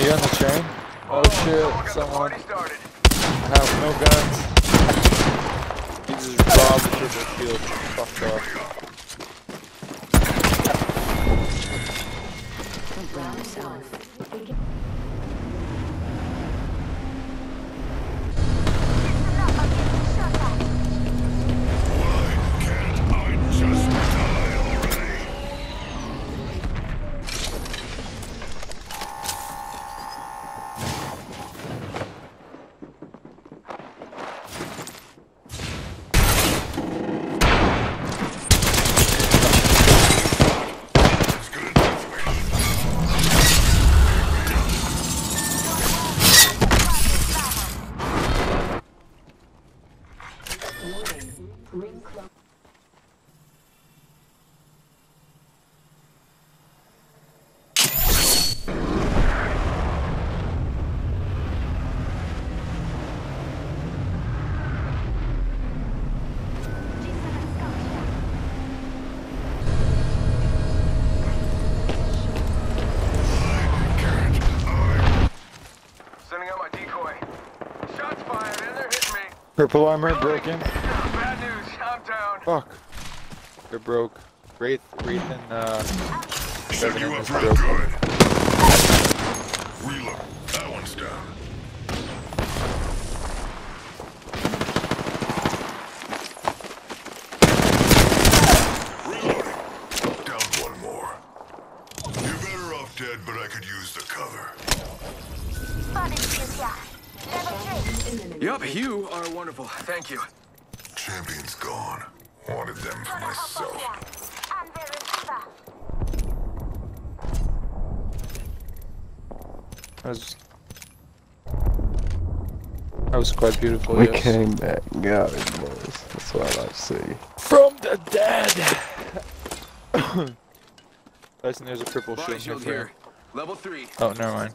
Are you on the train? Oh shit, someone. I have no guns. He just robbed the shield. Fucked off. Round hitting me. Purple armor broken. Bad news. I'm down. Fuck. They're broke. Wraith, Wraith and uh, Set you up real broke. good. Reload. That one's down. Reloading. Down one more. You're better off dead, but I could use the cover. Yup, you are wonderful. Thank you. Champion's gone. Wanted them for myself. That was. That was quite beautiful. We yes. came back and got it, boys. That's what I like to see. From the dead! Listen, there's a triple Body shield shield here. here. Level three. Oh, never mind.